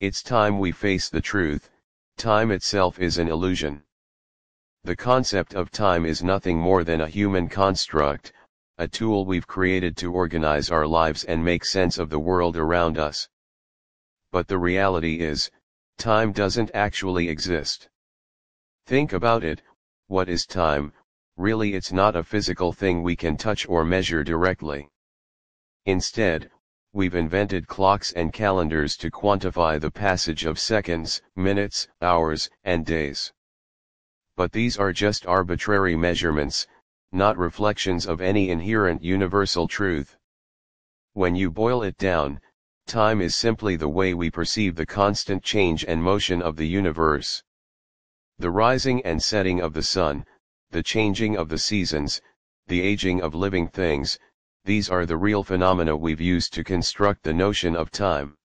It's time we face the truth, time itself is an illusion. The concept of time is nothing more than a human construct, a tool we've created to organize our lives and make sense of the world around us. But the reality is, time doesn't actually exist. Think about it, what is time, really it's not a physical thing we can touch or measure directly. Instead, we've invented clocks and calendars to quantify the passage of seconds, minutes, hours, and days. But these are just arbitrary measurements, not reflections of any inherent universal truth. When you boil it down, time is simply the way we perceive the constant change and motion of the universe. The rising and setting of the sun, the changing of the seasons, the aging of living things, these are the real phenomena we've used to construct the notion of time.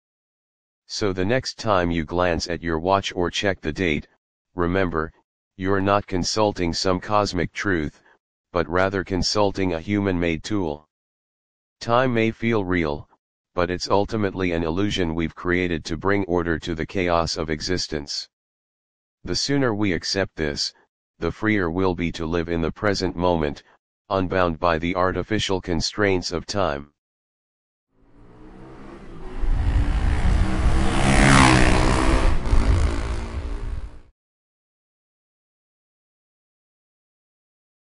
So the next time you glance at your watch or check the date, remember, you're not consulting some cosmic truth, but rather consulting a human-made tool. Time may feel real, but it's ultimately an illusion we've created to bring order to the chaos of existence. The sooner we accept this, the freer we'll be to live in the present moment, unbound by the artificial constraints of time.